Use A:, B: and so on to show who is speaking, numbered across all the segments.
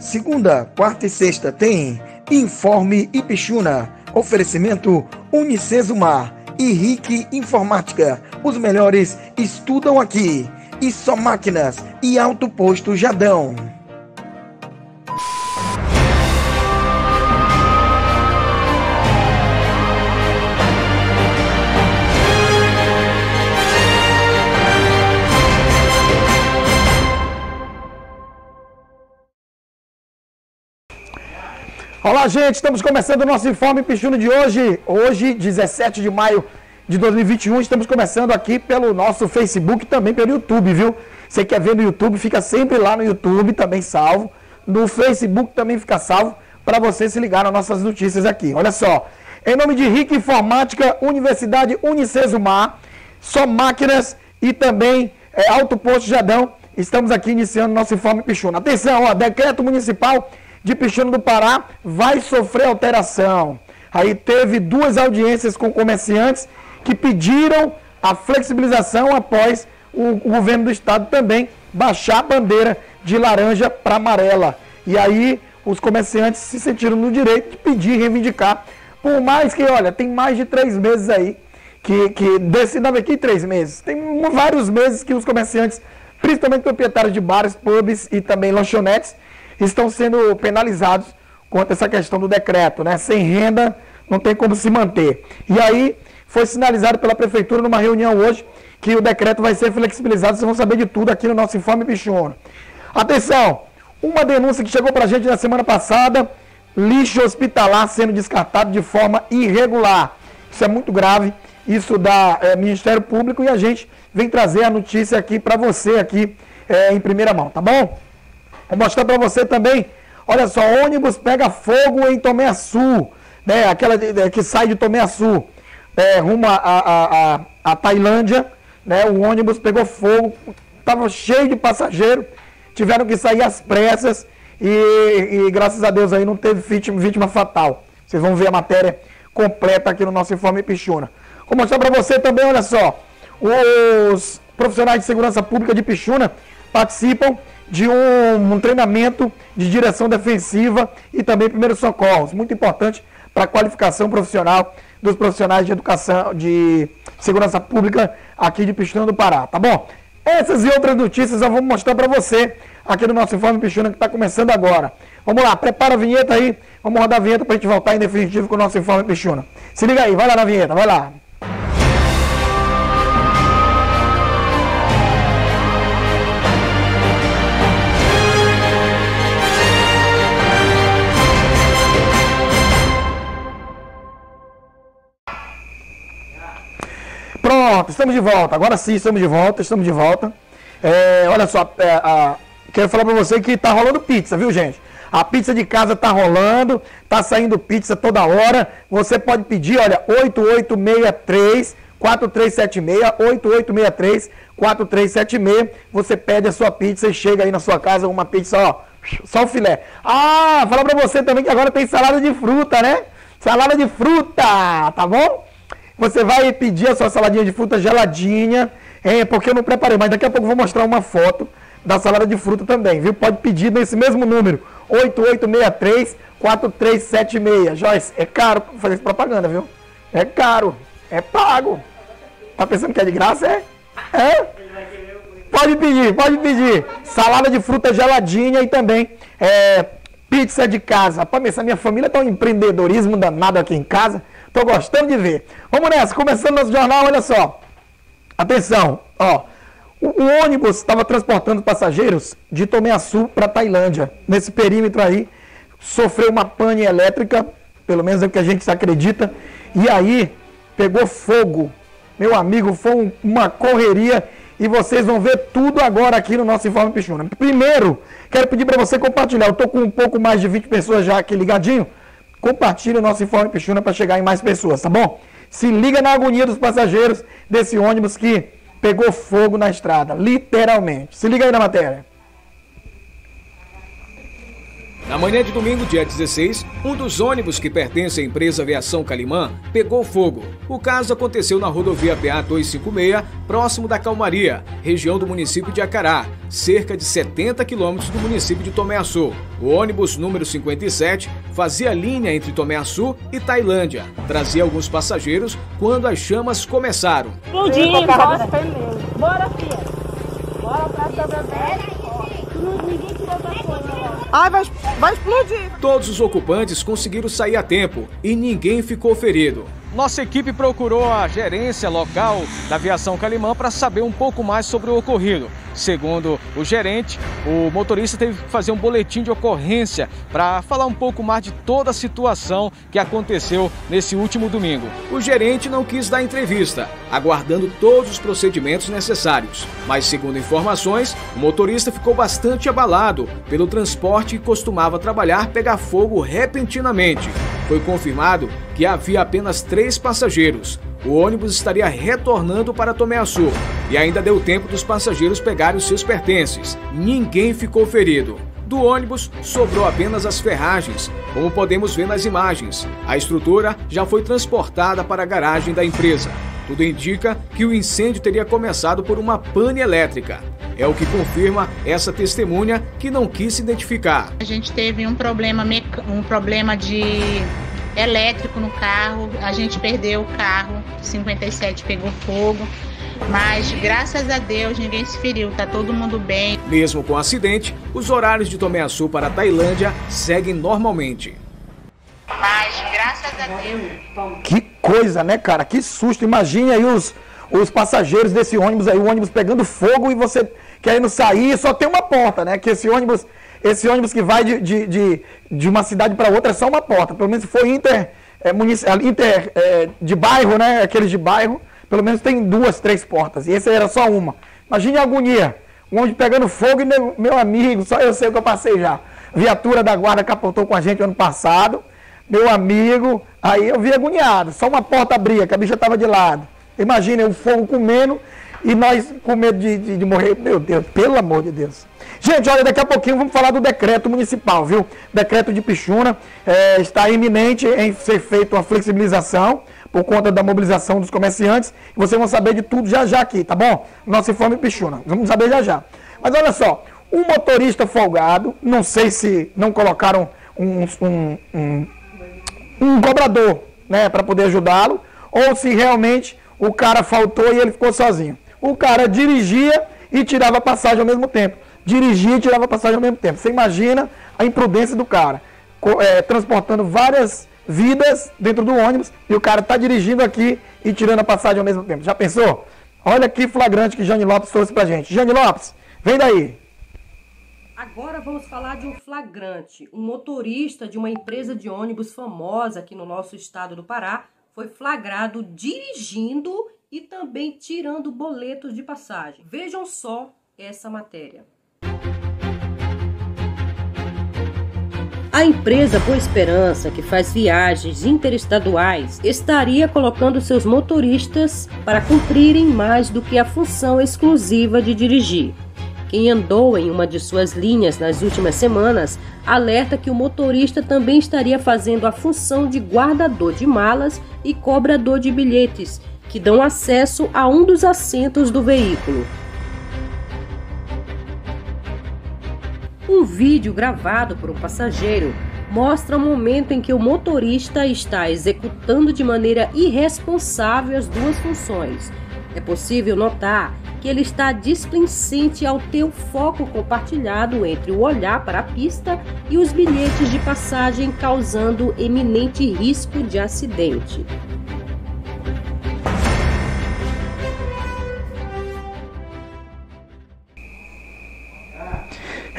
A: Segunda, quarta e sexta tem Informe Pichuna. Oferecimento Unicesumar e RIC Informática. Os melhores estudam aqui. E só máquinas e alto posto Jadão. Olá, gente, estamos começando o nosso Informe Pichuno de hoje. Hoje, 17 de maio de 2021, estamos começando aqui pelo nosso Facebook também pelo YouTube, viu? Você quer ver no YouTube, fica sempre lá no YouTube, também salvo. No Facebook também fica salvo para você se ligar nas nossas notícias aqui. Olha só, em nome de Rica Informática, Universidade Unicesumar, Só Máquinas e também é, Alto Posto Jadão, estamos aqui iniciando nosso Informe Pichuno. Atenção, ó, decreto municipal de Pichano do Pará vai sofrer alteração. Aí teve duas audiências com comerciantes que pediram a flexibilização após o, governo do estado também baixar a bandeira de laranja para amarela. E aí os comerciantes se sentiram no direito de pedir e reivindicar. Por mais que, olha, tem mais de três meses aí, que, que desse, não, aqui três meses, tem vários meses que os comerciantes, principalmente proprietários de bares, pubs e também lanchonetes, estão sendo penalizados quanto essa questão do decreto, né? Sem renda não tem como se manter. E aí foi sinalizado pela prefeitura numa reunião hoje que o decreto vai ser flexibilizado. Vocês vão saber de tudo aqui no nosso Informe Bichono. Atenção! Uma denúncia que chegou para a gente na semana passada: lixo hospitalar sendo descartado de forma irregular. Isso é muito grave. Isso da é, Ministério Público e a gente vem trazer a notícia aqui para você aqui é, em primeira mão, tá bom? Vou mostrar para você também. Olha só, ônibus pega fogo em Tomé Açu, né? Aquela que sai de Tomé Açu, é, rumo a, a, a, a, Tailândia, né? O ônibus pegou fogo, estava cheio de passageiro, tiveram que sair às pressas e, e, graças a Deus aí não teve vítima, vítima fatal. Vocês vão ver a matéria completa aqui no nosso Informe Pichuna. Vou mostrar para você também, olha só, os profissionais de segurança pública de Pichuna participam de um, um, treinamento de direção defensiva e também primeiros socorros, muito importante para a qualificação profissional dos profissionais de educação, de segurança pública aqui de Pixuna do Pará, tá bom? Essas e outras notícias eu vou mostrar para você aqui no nosso Informe Pixuna que está começando agora. Vamos lá, prepara a vinheta aí, vamos rodar a vinheta para a gente voltar em definitivo com o nosso Informe Pixuna. Se liga aí, vai lá na vinheta, vai lá. Pronto, estamos de volta. Agora sim, estamos de volta, estamos de volta. É, olha só, é, a, quero falar para você que tá rolando pizza, viu, gente? A pizza de casa tá rolando, tá saindo pizza toda hora. Você pode pedir, olha, 8863 4376 8863 4376. Você pede a sua pizza e chega aí na sua casa uma pizza, ó, só o filé. Ah, falar para você também que agora tem salada de fruta, né? Salada de fruta, tá bom? Você vai pedir a sua saladinha de fruta geladinha, é, porque eu não preparei, mas daqui a pouco vou mostrar uma foto da salada de fruta também, viu? Pode pedir nesse mesmo número, 8863 4376. Joyce, é caro fazer essa propaganda, viu? É caro, é pago. Tá pensando que é de graça? É? É? Pode pedir, pode pedir. Salada de fruta geladinha e também é, pizza de casa. Para pensar, minha família tá um empreendedorismo danado aqui em casa. Tô gostando de ver. Vamos nessa, começando nosso jornal, olha só. Atenção, ó. O, ônibus estava transportando passageiros de Tomé para Tailândia. Nesse perímetro aí, sofreu uma pane elétrica, pelo menos é o que a gente acredita, e aí pegou fogo. Meu amigo, foi um, uma correria e vocês vão ver tudo agora aqui no nosso Informe Pichuna. Primeiro, quero pedir para você compartilhar. Eu estou com um pouco mais de 20 pessoas já aqui ligadinho. Compartilhe o nosso Informe Pichuna para chegar em mais pessoas, tá bom? Se liga na agonia dos passageiros desse ônibus que pegou fogo na estrada, literalmente. Se liga aí na matéria.
B: Na manhã de domingo, dia 16, um dos ônibus que pertence à empresa Aviação Calimã pegou fogo. O caso aconteceu na rodovia PA 256, próximo da Calmaria, região do município de Acará, cerca de 70 quilômetros do município de Tomeaçu. O ônibus número 57 fazia linha entre Tomeaçu e Tailândia. Trazia alguns passageiros quando as chamas começaram.
C: Explodindo, bora, bora, filha. Bora pra tirou da
D: Ai, vai, vai explodir.
B: Todos os ocupantes conseguiram sair a tempo e ninguém ficou ferido. Nossa equipe procurou a gerência local da aviação Calimã para saber um pouco mais sobre o ocorrido. Segundo o gerente, o motorista teve que fazer um boletim de ocorrência para falar um pouco mais de toda a situação que aconteceu nesse último domingo. O gerente não quis dar entrevista, aguardando todos os procedimentos necessários. Mas, segundo informações, o motorista ficou bastante abalado pelo transporte que costumava trabalhar pegar fogo repentinamente. Foi confirmado que havia apenas três passageiros o ônibus estaria retornando para Tomeaçu e ainda deu tempo dos passageiros pegarem os seus pertences. Ninguém ficou ferido. Do ônibus sobrou apenas as ferragens, como podemos ver nas imagens. A estrutura já foi transportada para a garagem da empresa. Tudo indica que o incêndio teria começado por uma pane elétrica. É o que confirma essa testemunha que não quis se identificar.
E: A gente teve um problema, um problema de elétrico no carro. A gente perdeu o carro, 57 pegou fogo. Mas graças a Deus ninguém se feriu, tá todo mundo bem.
B: Mesmo com o acidente, os horários de Tomé Açu para a Tailândia seguem normalmente.
E: Mas graças a Deus.
A: Que coisa, né, cara? Que susto. Imagine aí os, os passageiros desse ônibus aí, o ônibus pegando fogo e você querendo sair, só tem uma porta, né? Que esse ônibus esse ônibus que vai de, de, de, de uma cidade para outra é só uma porta. Pelo menos se for inter, é, inter é, de bairro, né? Aqueles de bairro, pelo menos tem duas, três portas. E esse era só uma. Imagine a agonia. Um ônibus pegando fogo e meu, meu amigo, só eu sei o que eu passei já. Viatura da guarda capotou com a gente ano passado. Meu amigo, aí eu vi agoniado. Só uma porta abria, que a bicha estava de lado. Imagine o fogo comendo e nós com medo de, de, de morrer. Meu Deus, pelo amor de Deus. Gente, olha, daqui a pouquinho vamos falar do decreto municipal, viu? Decreto de Pichuna é, está iminente em ser feita uma flexibilização por conta da mobilização dos comerciantes. Vocês vão saber de tudo já já aqui, tá bom? Nossa Informe Pichuna. Vamos saber já já. Mas olha só, um motorista folgado, não sei se não colocaram um, um, um, um cobrador, né, para poder ajudá-lo, ou se realmente o cara faltou e ele ficou sozinho. O cara dirigia e tirava passagem ao mesmo tempo dirigia e tirava passagem ao mesmo tempo. Você imagina a imprudência do cara, é, transportando várias vidas dentro do ônibus e o cara está dirigindo aqui e tirando a passagem ao mesmo tempo. Já pensou? Olha que flagrante que Jane Lopes trouxe pra gente. Jane Lopes, vem daí.
F: Agora vamos falar de um flagrante. Um motorista de uma empresa de ônibus famosa aqui no nosso estado do Pará foi flagrado dirigindo e também tirando boletos de passagem. Vejam só essa matéria. A empresa Boa Esperança, que faz viagens interestaduais, estaria colocando seus motoristas para cumprirem mais do que a função exclusiva de dirigir. Quem andou em uma de suas linhas nas últimas semanas alerta que o motorista também estaria fazendo a função de guardador de malas e cobrador de bilhetes, que dão acesso a um dos assentos do veículo. Um vídeo gravado por um passageiro mostra o momento em que o motorista está executando de maneira irresponsável as duas funções. É possível notar que ele está displicente ao ter o foco compartilhado entre o olhar para a pista e os bilhetes de passagem, causando eminente risco de acidente.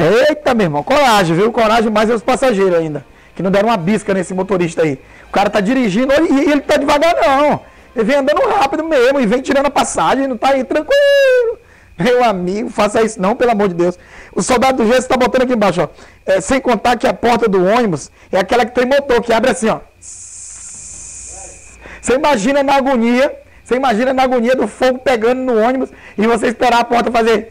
A: Eita, meu irmão, coragem, viu? Coragem mais é os passageiros ainda. Que não deram uma bisca nesse motorista aí. O cara tá dirigindo e ele tá devagar, não. Ele vem andando rápido mesmo e vem tirando a passagem, não tá aí tranquilo. Meu amigo, faça isso não, pelo amor de Deus. O soldado do gesso está botando aqui embaixo, ó. É, sem contar que a porta do ônibus é aquela que tem motor, que abre assim, ó. Você imagina na agonia, você imagina na agonia do fogo pegando no ônibus e você esperar a porta fazer.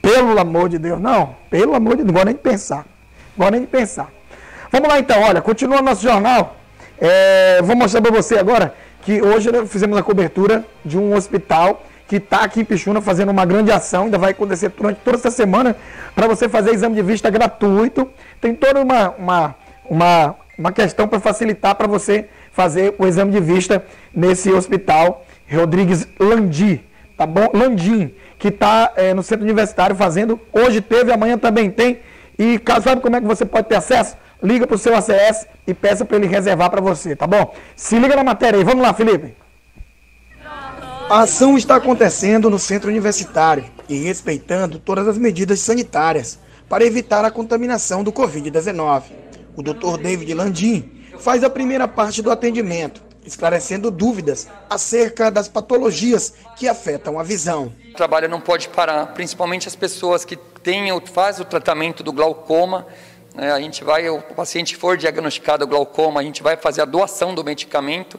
A: Pelo amor de Deus, não. Pelo amor de Deus, não gosto nem de pensar. Não gosto nem de pensar. Vamos lá então, olha, continua nosso jornal. É, vou mostrar para você agora que hoje fizemos a cobertura de um hospital que está aqui em Pichuna fazendo uma grande ação, ainda vai acontecer durante toda essa semana, para você fazer exame de vista gratuito. Tem toda uma, uma, uma, uma questão para facilitar para você fazer o exame de vista nesse hospital Rodrigues Landi, tá bom? Landim, que está é, no centro universitário fazendo. Hoje teve, amanhã também tem. E sabe como é que você pode ter acesso? Liga para o seu ACS e peça para ele reservar para você, tá bom? Se liga na matéria aí. Vamos lá, Felipe. A ação está acontecendo no centro universitário e respeitando todas as medidas sanitárias para evitar a contaminação do Covid-19. O Dr. David Landim faz a primeira parte do atendimento, esclarecendo dúvidas acerca das patologias que afetam a visão.
G: O trabalho não pode parar, principalmente as pessoas que têm, fazem o tratamento do glaucoma. Né? A gente vai, o paciente for diagnosticado glaucoma, a gente vai fazer a doação do medicamento.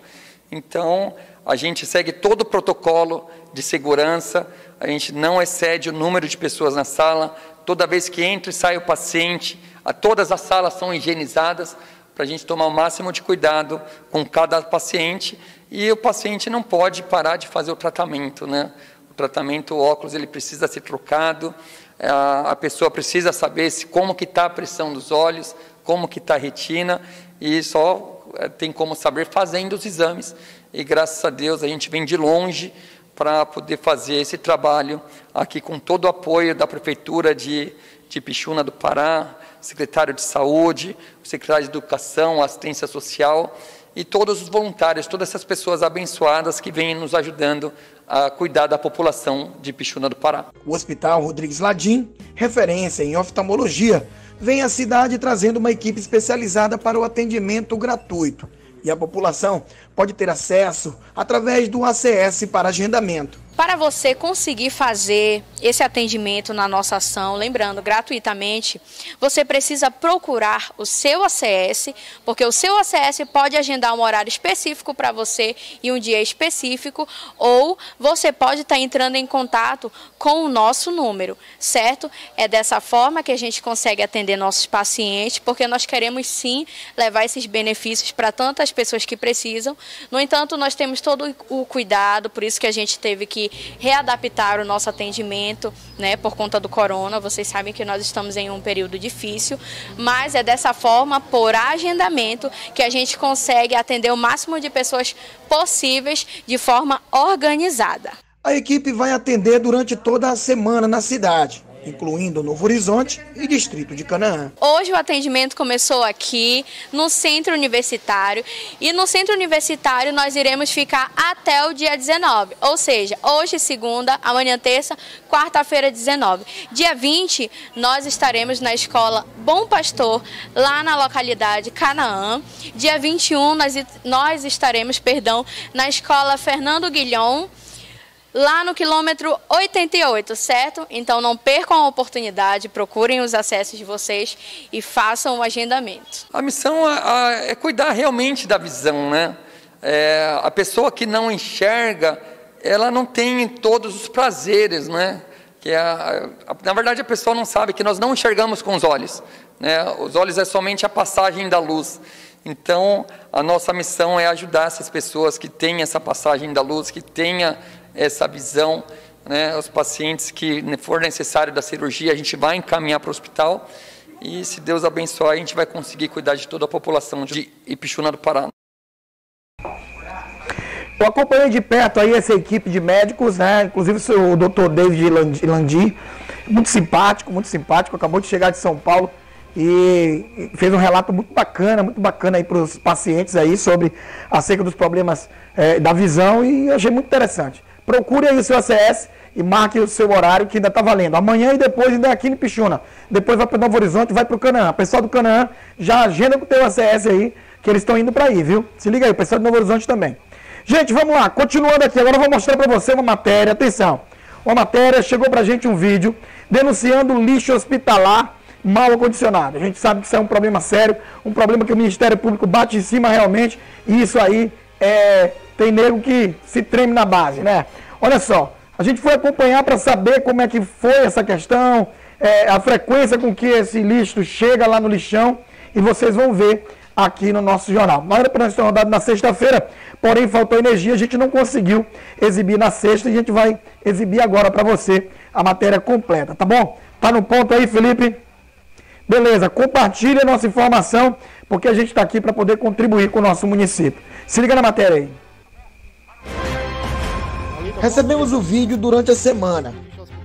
G: Então, a gente segue todo o protocolo de segurança, a gente não excede o número de pessoas na sala, toda vez que entra e sai o paciente, todas as salas são higienizadas para a gente tomar o máximo de cuidado com cada paciente e o paciente não pode parar de fazer o tratamento, né? O tratamento, o óculos, ele precisa ser trocado, a, pessoa precisa saber se, como que está a pressão dos olhos, como que está a retina, e só é, tem como saber fazendo os exames e graças a Deus a gente vem de longe para poder fazer esse trabalho aqui com todo o apoio da Prefeitura de, de Pichuna do Pará, secretário de Saúde, o secretário de Educação, Assistência Social e todos os voluntários, todas essas pessoas abençoadas que vêm nos ajudando a cuidar da população de Pichuna do Pará.
A: O Hospital Rodrigues Ladim, referência em oftalmologia, vem à cidade trazendo uma equipe especializada para o atendimento gratuito e a população pode ter acesso através do ACS para agendamento.
H: Para você conseguir fazer esse atendimento na nossa ação, lembrando, gratuitamente, você precisa procurar o seu ACS, porque o seu ACS pode agendar um horário específico para você e um dia específico, ou você pode estar entrando em contato com o nosso número, certo? É dessa forma que a gente consegue atender nossos pacientes, porque nós queremos sim levar esses benefícios para tantas pessoas que precisam. No entanto, nós temos todo o cuidado, por isso que a gente teve que readaptar o nosso atendimento, né, por conta do corona. Vocês sabem que nós estamos em um período difícil, mas é dessa forma, por agendamento, que a gente consegue atender o máximo de pessoas possíveis de forma organizada.
A: A equipe vai atender durante toda a semana na cidade incluindo Novo Horizonte e Distrito de Canaã.
H: Hoje o atendimento começou aqui no Centro Universitário e no Centro Universitário nós iremos ficar até o dia 19, ou seja, hoje segunda, amanhã terça, quarta-feira 19. Dia 20 nós estaremos na escola Bom Pastor, lá na localidade Canaã. Dia 21 nós, nós estaremos, perdão, na escola Fernando Guilhom, lá no quilômetro 88, certo? Então não percam a oportunidade, procurem os acessos de vocês e façam o agendamento.
G: A missão é, é cuidar realmente da visão, né? É, a pessoa que não enxerga, ela não tem todos os prazeres, né? Que a, a, na verdade a pessoa não sabe que nós não enxergamos com os olhos, né? Os olhos é somente a passagem da luz. Então, a nossa missão é ajudar essas pessoas que têm essa passagem da luz, que tenha essa visão. Né, os pacientes que for necessário da cirurgia, a gente vai encaminhar para o hospital e, se Deus abençoar, a gente vai conseguir cuidar de toda a população de Ipixuna do Pará.
A: Eu acompanhei de perto aí essa equipe de médicos, né? Inclusive o Dr. David Landi, muito simpático, muito simpático, acabou de chegar de São Paulo e fez um relato muito bacana, muito bacana aí para os pacientes aí sobre acerca dos problemas é, da visão e achei muito interessante. Procure aí o seu ACS e marque o seu horário que ainda está valendo. Amanhã e depois ainda é aqui em Pichuna. Depois vai para Novo Horizonte, vai para o Canaã. Pessoal do Canaã, já agenda com o teu ACS aí, que eles estão indo para aí, viu? Se liga aí, pessoal do Novo Horizonte também. Gente, vamos lá, continuando aqui, agora eu vou mostrar para você uma matéria, atenção. Uma matéria, chegou para a gente um vídeo denunciando lixo hospitalar mal acondicionado. A gente sabe que isso é um problema sério, um problema que o Ministério Público bate em cima realmente, e isso aí é, tem nego que se treme na base, né? Olha só,
I: A gente foi acompanhar para saber como é que foi essa questão, é, a frequência com que esse lixo chega lá no lixão e vocês vão ver aqui no nosso jornal. Mas era para nós ter rodado na sexta-feira, porém faltou energia, a gente não conseguiu exibir na sexta e a gente vai exibir agora para você a matéria completa, tá bom? Tá no ponto aí, Felipe? Beleza, compartilhe a nossa informação, porque a gente está aqui para poder contribuir com o nosso município. Se liga na matéria aí.
A: Recebemos o vídeo durante a semana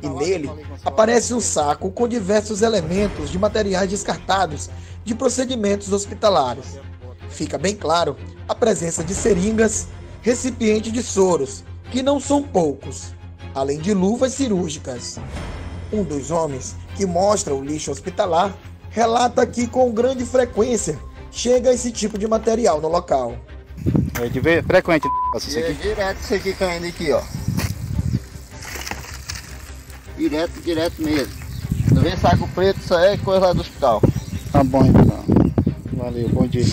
A: e nele aparece um saco com diversos elementos de materiais descartados de procedimentos hospitalares. Fica bem claro a presença de seringas, recipiente de soros, que não são poucos, além de luvas cirúrgicas. Um dos homens que mostra o lixo hospitalar relata que com grande frequência chega esse tipo de material no local.
J: É de ver frequente
K: isso aqui. É direto isso aqui caindo aqui, ó. Direto, direto mesmo. Não vem saco preto, isso é coisa lá do hospital.
J: Tá bom então. Valeu, bom dia.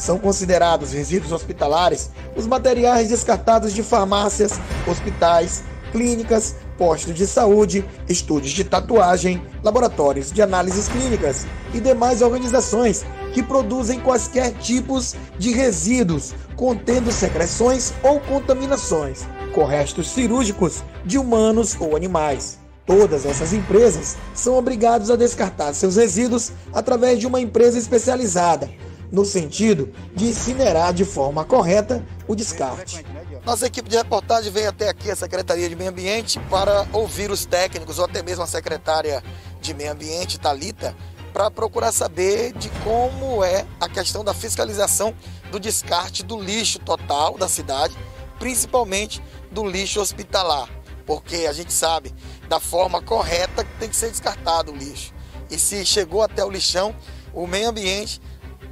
A: São considerados resíduos hospitalares os materiais descartados de farmácias, hospitais, clínicas, postos de saúde, estúdios de tatuagem, laboratórios de análises clínicas e demais organizações que produzem quaisquer tipos de resíduos contendo secreções ou contaminações, com restos cirúrgicos de humanos ou animais. Todas essas empresas são obrigadas a descartar seus resíduos através de uma empresa especializada, no sentido de incinerar de forma correta o descarte.
L: Nossa equipe de reportagem veio até aqui, a Secretaria de Meio Ambiente, para ouvir os técnicos ou até mesmo a secretária de Meio Ambiente, Talita, para procurar saber de como é a questão da fiscalização do descarte do lixo total da cidade, principalmente do lixo hospitalar, porque a gente sabe da forma correta que tem que ser descartado o lixo. E se chegou até o lixão, o meio ambiente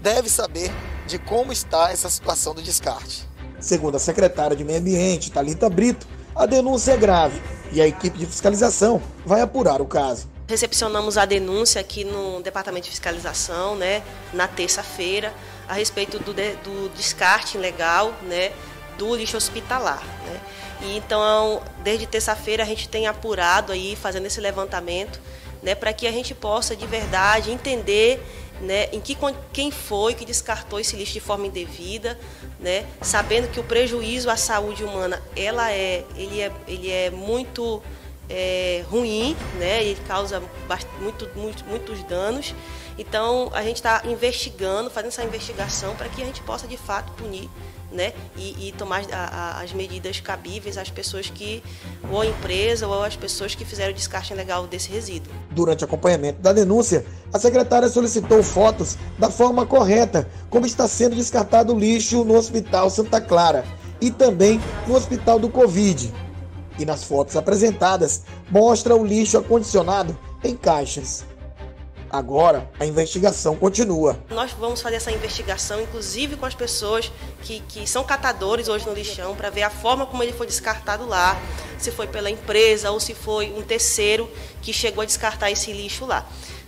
L: deve saber de como está essa situação do descarte.
A: Segundo a secretária de Meio Ambiente, Talita Brito, a denúncia é grave e a equipe de fiscalização vai apurar o caso.
M: Recepcionamos a denúncia aqui no Departamento de Fiscalização, né, na terça-feira, a respeito do, de, do descarte ilegal, né, do lixo hospitalar, né. E então, desde terça-feira a gente tem apurado aí, fazendo esse levantamento, né, para que a gente possa de verdade entender né, em que quem foi que descartou esse lixo de forma indevida, né, sabendo que o prejuízo à saúde humana ela é, ele é, ele é muito é, ruim, né, ele causa muito, muito, muitos danos. Então a gente está investigando, fazendo essa investigação para que a gente possa de fato punir né? E, e tomar a, a, as medidas cabíveis às pessoas que, ou a empresa, ou às pessoas que fizeram o descarte ilegal desse resíduo.
A: Durante o acompanhamento da denúncia, a secretária solicitou fotos da forma correta como está sendo descartado o lixo no Hospital Santa Clara e também no Hospital do Covid. E nas fotos apresentadas, mostra o lixo acondicionado em caixas. Agora, a investigação continua.
M: Nós vamos fazer essa investigação, inclusive com as pessoas que, que são catadores hoje no lixão, para ver a forma como ele foi descartado lá, se foi pela empresa ou se foi um terceiro que chegou a descartar esse lixo lá.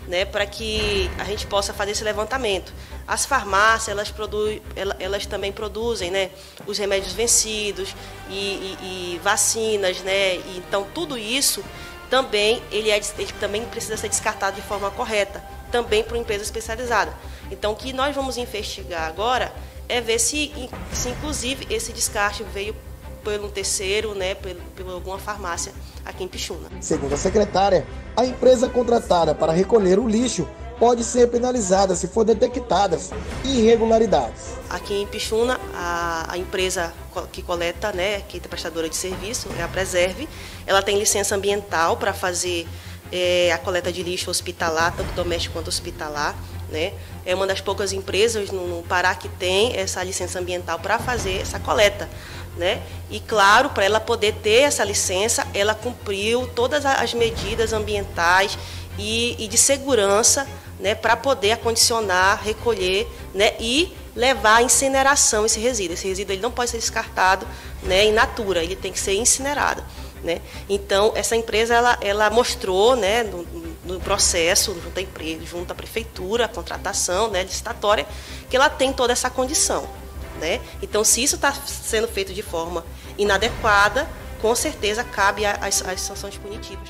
M: Né, para que a gente possa fazer esse levantamento. As farmácias, elas, produ elas também produzem né, os remédios vencidos e, e, e vacinas, né, e, então tudo isso também ele, é, ele também precisa ser descartado de forma correta, também por empresa especializada. Então, o que nós vamos investigar agora é ver se, se inclusive, esse descarte veio por um terceiro, né, por alguma farmácia aqui em Pichuna.
A: Segundo a secretária, a empresa contratada para recolher o lixo pode ser penalizada se for detectadas irregularidades.
M: Aqui em Pichuna, a, a empresa que coleta, né, que é prestadora de serviço, é a Preserve, ela tem licença ambiental para fazer é, a coleta de lixo hospitalar, tanto doméstico quanto hospitalar. Né? É uma das poucas empresas no, no Pará que tem essa licença ambiental para fazer essa coleta. Né? E claro, para ela poder ter essa licença, ela cumpriu todas as medidas ambientais e, e de segurança né, para poder acondicionar, recolher né, e levar à incineração esse resíduo. Esse resíduo ele não pode ser descartado né, in natura, ele tem que ser incinerado. Né? Então, essa empresa ela, ela mostrou né, no, no processo, junto à, empresa, junto à prefeitura, a contratação né, licitatória, que ela tem toda essa condição. Né? Então, se isso está sendo feito de forma inadequada, com certeza cabe as sanções punitivas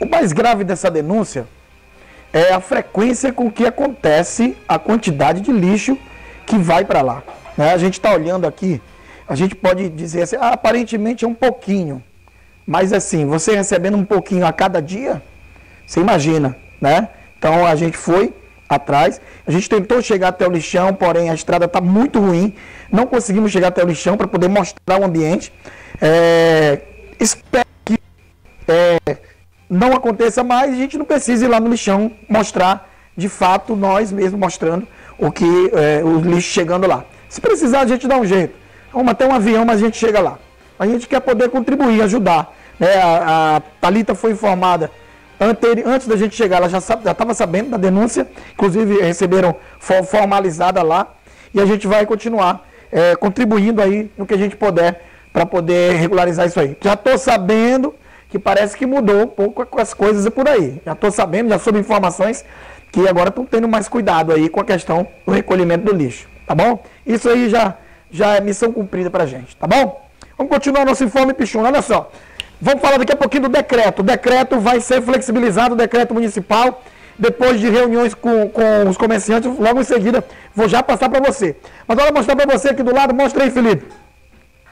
A: O mais grave dessa denúncia é a frequência com que acontece a quantidade de lixo que vai para lá. Né? A gente está olhando aqui, a gente pode dizer assim, ah, aparentemente é um pouquinho. Mas assim, você recebendo um pouquinho a cada dia, você imagina, né? Então a gente foi atrás, a gente tentou chegar até o lixão, porém a estrada está muito ruim, não conseguimos chegar até o lixão para poder mostrar o ambiente. É, espero que é, não aconteça mais, a gente não precisa ir lá no lixão mostrar, de fato, nós mesmos mostrando o que é, o lixo chegando lá. Se precisar, a gente dá um jeito. Vamos até um avião, mas a gente chega lá. A gente quer poder contribuir, ajudar. Né? A, a foi informada antes da gente chegar, ela já estava sabendo da denúncia, inclusive receberam formalizada lá, e a gente vai continuar é, contribuindo aí no que a gente puder para poder regularizar isso aí. Já estou sabendo que parece que mudou um pouco as coisas por aí. Já estou sabendo, já soube informações que agora estão tendo mais cuidado aí com a questão do recolhimento do lixo, tá bom? Isso aí já, já é missão cumprida para gente, tá bom? Vamos continuar nosso informe, Pichuna. Olha só. Vamos falar daqui a pouquinho do decreto. O decreto vai ser flexibilizado, o decreto municipal, depois de reuniões com, com os comerciantes, logo em seguida, vou já passar para você. Mas olha, mostrar para você aqui do lado, mostra aí, Felipe.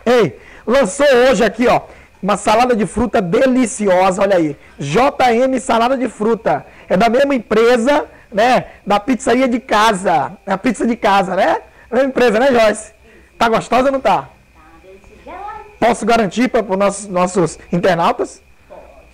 A: Ei, lançou hoje aqui, ó, uma salada de fruta deliciosa, olha aí. JM Salada de Fruta. É da mesma empresa, né? Da pizzaria de casa. É a pizza de casa, né? Mesma empresa, né, Joyce? Tá gostosa ou não tá? Posso garantir para os nossos, nossos internautas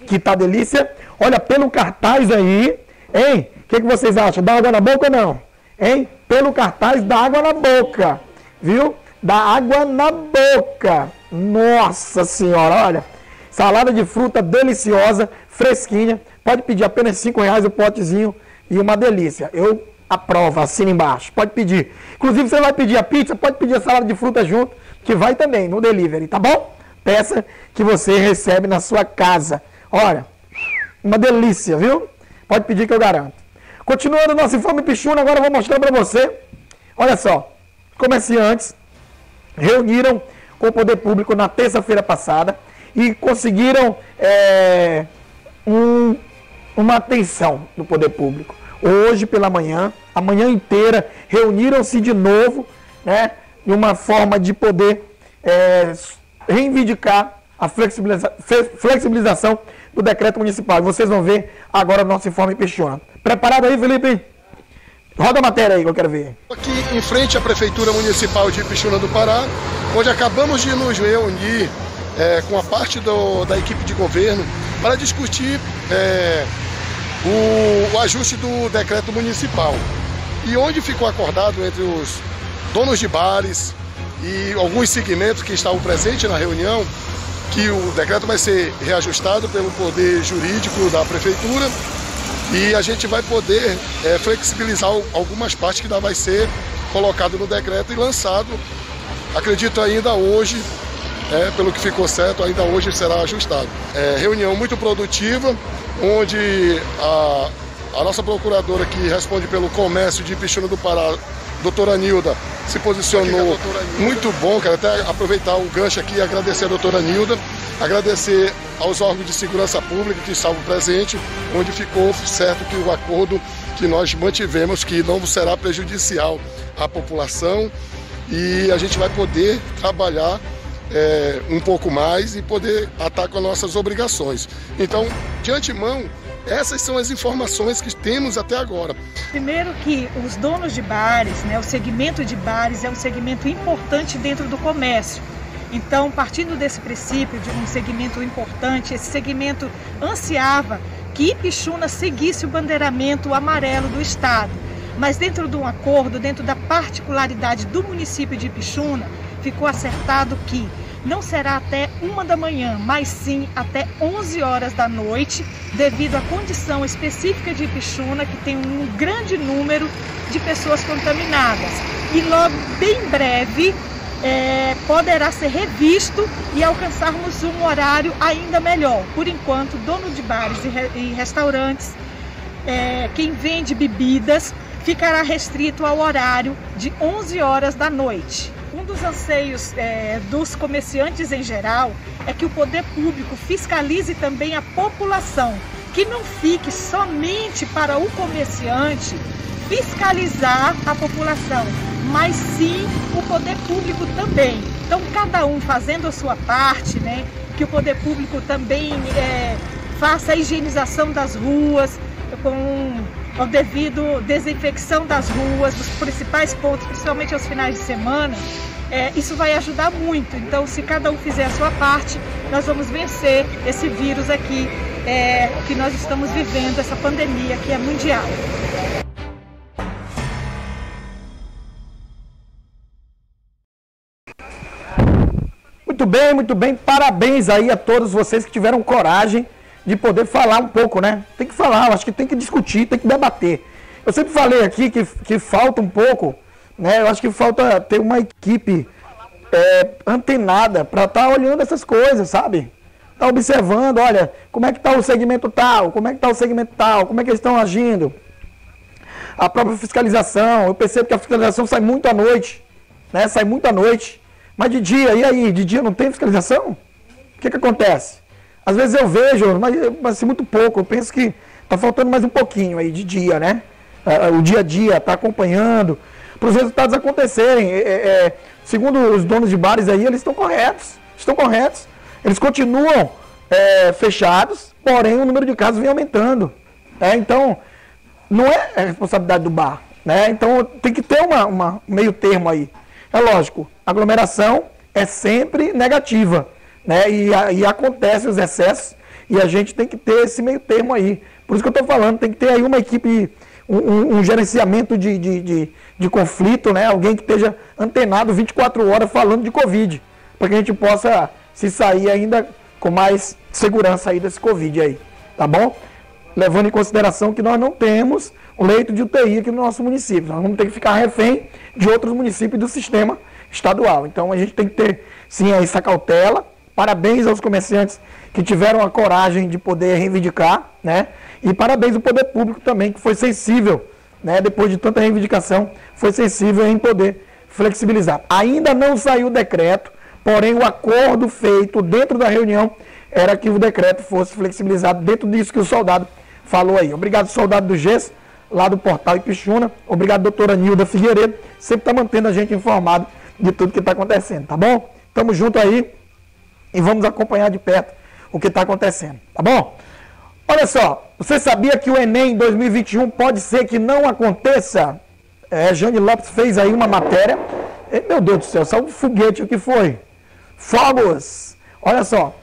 A: que tá delícia. Olha, pelo cartaz aí, hein? O que, que vocês acham? Dá água na boca ou não? Hein? Pelo cartaz, dá água na boca. Viu? Dá água na boca. Nossa senhora, olha. Salada de fruta deliciosa, fresquinha. Pode pedir apenas 5 reais o potezinho e uma delícia. Eu aprovo, assina embaixo. Pode pedir. Inclusive, você vai pedir a pizza, pode pedir a salada de fruta junto que vai também no delivery, tá bom? Peça que você recebe na sua casa. Olha, uma delícia, viu? Pode pedir que eu garanto. Continuando nosso informe Pichuna, agora eu vou mostrar para você. Olha só, comerciantes reuniram com o poder público na terça-feira passada e conseguiram é, um, uma atenção do poder público. Hoje pela manhã, a manhã inteira, reuniram-se de novo, né? e uma forma de poder é, reivindicar a flexibiliza flexibilização do decreto municipal. E vocês vão ver agora o nosso informe Peixoto. Preparado aí, Felipe? Roda a matéria aí que eu quero ver.
N: Aqui em frente à Prefeitura Municipal de Pixuna do Pará, onde acabamos de nos reunir é, com a parte do, da equipe de governo para discutir é, o, o ajuste do decreto municipal. E onde ficou acordado entre os donos de bares e alguns segmentos que estavam presentes na reunião, que o decreto vai ser reajustado pelo poder jurídico da prefeitura e a gente vai poder é, flexibilizar algumas partes que ainda vai ser colocado no decreto e lançado, acredito ainda hoje, é, pelo que ficou certo, ainda hoje será ajustado. É, reunião muito produtiva, onde a, a nossa procuradora que responde pelo comércio de Pichuna do Pará doutora Nilda se posicionou muito bom, quero até aproveitar o gancho aqui e agradecer a doutora Nilda, agradecer aos órgãos de segurança pública que estavam presentes, onde ficou certo que o acordo que nós mantivemos que não será prejudicial à população e a gente vai poder trabalhar é, um pouco mais e poder atar com as nossas obrigações. Então, de antemão, essas são as informações que temos até agora.
O: Primeiro que os donos de bares, né, o segmento de bares é um segmento importante dentro do comércio. Então, partindo desse princípio de um segmento importante, esse segmento ansiava que Ipixuna seguisse o bandeiramento amarelo do Estado. Mas dentro de um acordo, dentro da particularidade do município de Ipixuna, ficou acertado que não será até uma da manhã, mas sim até 11 horas da noite, devido à condição específica de Ipixuna, que tem um grande número de pessoas contaminadas. E logo, bem breve, é, poderá ser revisto e alcançarmos um horário ainda melhor. Por enquanto, dono de bares e, re e restaurantes, é, quem vende bebidas, ficará restrito ao horário de 11 horas da noite. Um dos anseios é, dos comerciantes em geral é que o poder público fiscalize também a população, que não fique somente para o comerciante fiscalizar a população, mas sim o poder público também. Então, cada um fazendo a sua parte, né? Que o poder público também é, faça a higienização das ruas, com o devido desinfecção das ruas, dos principais pontos, principalmente aos finais de semana, é, isso vai ajudar muito. Então, se cada um fizer a sua parte, nós vamos vencer esse vírus aqui é, que nós estamos vivendo, essa pandemia que é mundial.
A: Muito bem, muito bem. Parabéns aí a todos vocês que tiveram coragem de poder falar um pouco, né? Tem que falar, eu acho que tem que discutir, tem que debater. Eu sempre falei aqui que, que falta um pouco, né? Eu acho que falta ter uma equipe é, antenada para estar tá olhando essas coisas, sabe? Tá observando, olha, como é que está o segmento tal, como é que está o segmento tal, como é que eles estão agindo. A própria fiscalização, eu percebo que a fiscalização sai muito à noite, né? Sai muito à noite. Mas de dia, e aí? De dia não tem fiscalização? O que que acontece? Às vezes eu vejo, mas, mas assim, muito pouco. Eu penso que está faltando mais um pouquinho aí de dia, né? É, é, o dia a dia, está acompanhando, para os resultados acontecerem. É, é, segundo os donos de bares aí, eles estão corretos. Estão corretos. Eles continuam é, fechados, porém o número de casos vem aumentando. É, então, não é responsabilidade do bar. Né? Então tem que ter uma, uma meio termo aí. É lógico, aglomeração é sempre negativa né? E, e acontece os excessos e a gente tem que ter esse meio termo aí. Por isso que eu estou falando, tem que ter aí uma equipe, um, um gerenciamento de, de, de, de, conflito, né? Alguém que esteja antenado 24 horas falando de Covid, para que a gente possa se sair ainda com mais segurança aí desse Covid aí, tá bom? Levando em consideração que nós não temos o leito de UTI aqui no nosso município. Nós vamos ter que ficar refém de outros municípios do sistema estadual. Então a gente tem que ter sim essa cautela Parabéns aos comerciantes que tiveram a coragem de poder reivindicar, né? E parabéns ao poder público também, que foi sensível, né? Depois de tanta reivindicação, foi sensível em poder flexibilizar. Ainda não saiu o decreto, porém o acordo feito dentro da reunião era que o decreto fosse flexibilizado dentro disso que o soldado falou aí. Obrigado, soldado do GES, lá do portal Ipixuna. Obrigado, doutora Nilda Figueiredo, sempre está mantendo a gente informado de tudo que está acontecendo, tá bom? Tamo junto aí e vamos acompanhar de perto o que está acontecendo, tá bom? Olha só, você sabia que o Enem 2021 pode ser que não aconteça? É, Jane Lopes fez aí uma matéria. Meu Deus do céu, saiu um foguete, o que foi? Fogos! Olha só,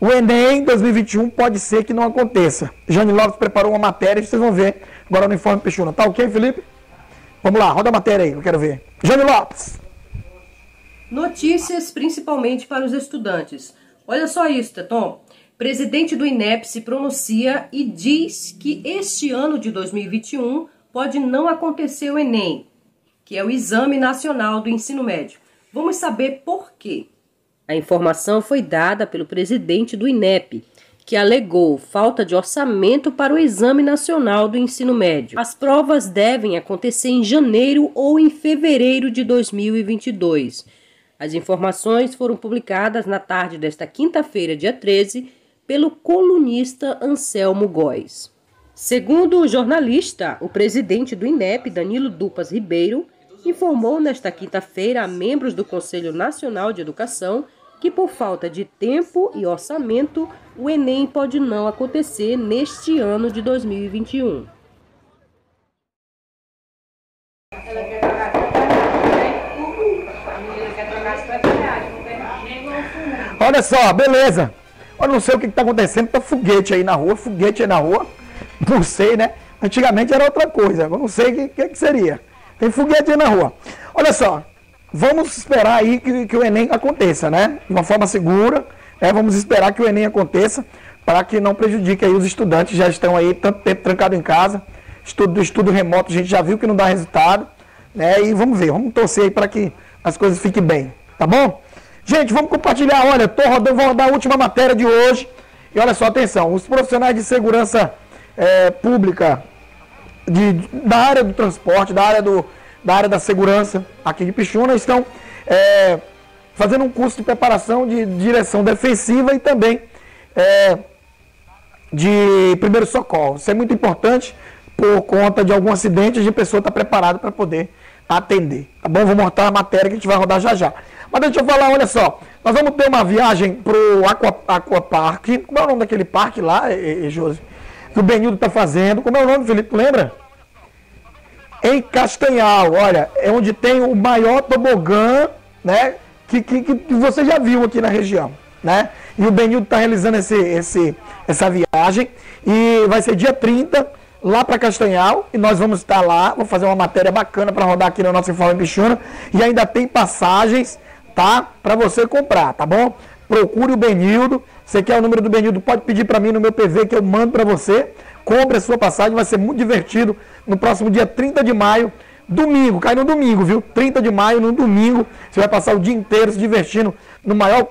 A: o Enem 2021 pode ser que não aconteça. Jane Lopes preparou uma matéria, vocês vão ver agora no Informe Peixuna. Tá ok, Felipe? Vamos lá, roda a matéria aí, eu quero ver. Jane Lopes!
F: Notícias principalmente para os estudantes. Olha só isso, Tom. Presidente do INEP se pronuncia e diz que este ano de 2021 pode não acontecer o Enem, que é o Exame Nacional do Ensino Médio. Vamos saber por quê. A informação foi dada pelo presidente do INEP, que alegou falta de orçamento para o Exame Nacional do Ensino Médio. As provas devem acontecer em janeiro ou em fevereiro de 2022. As informações foram publicadas na tarde desta quinta-feira, dia 13, pelo colunista Anselmo Góes. Segundo o jornalista, o presidente do INEP, Danilo Dupas Ribeiro, informou nesta quinta-feira a membros do Conselho Nacional de Educação que, por falta de tempo e orçamento, o Enem pode não acontecer neste ano de 2021.
A: Olha só, beleza. Eu não sei o que está acontecendo, tá foguete aí na rua, foguete aí na rua. Não sei, né? Antigamente era outra coisa, eu não sei o que, que, que seria. Tem foguete aí na rua. Olha só, vamos esperar aí que, que o Enem aconteça, né? De uma forma segura, né? vamos esperar que o Enem aconteça para que não prejudique aí os estudantes já estão aí tanto tempo trancados em casa. Estudo, estudo remoto, a gente já viu que não dá resultado, né? E vamos ver, vamos torcer aí para que as coisas fiquem bem, tá bom? Gente, vamos compartilhar, olha, tô rodando, vou rodar a última matéria de hoje. E olha só, atenção, os profissionais de segurança é, pública de, da área do transporte, da área, do, da área da segurança aqui de Pichuna estão é, fazendo um curso de preparação de direção defensiva e também é, de primeiro socorro. Isso é muito importante por conta de algum acidente, a pessoa está preparada para poder atender. Tá bom? Vou mostrar a matéria que a gente vai rodar já já. Mas deixa eu falar, olha só. Nós vamos ter uma viagem pro Aqua, Aquapark. Como é o nome daquele parque lá, e, e, Josi? Que o Benildo está fazendo. Como é o nome, Felipe? Lembra? Em Castanhal, olha, é onde tem o maior tobogã, né? Que, que, que você já viu aqui na região, né? E o Benildo está realizando esse, esse, essa viagem. E vai ser dia 30 lá para Castanhal e nós vamos estar lá, vou fazer uma matéria bacana para rodar aqui no nosso Informe Pichuna e ainda tem passagens, tá? Para você comprar, tá bom? Procure o Benildo, você quer o número do Benildo, pode pedir para mim no meu PV que eu mando para você. Compre a sua passagem, vai ser muito divertido no próximo dia 30 de maio, domingo, cai no domingo, viu? 30 de maio, no domingo, você vai passar o dia inteiro se divertindo no maior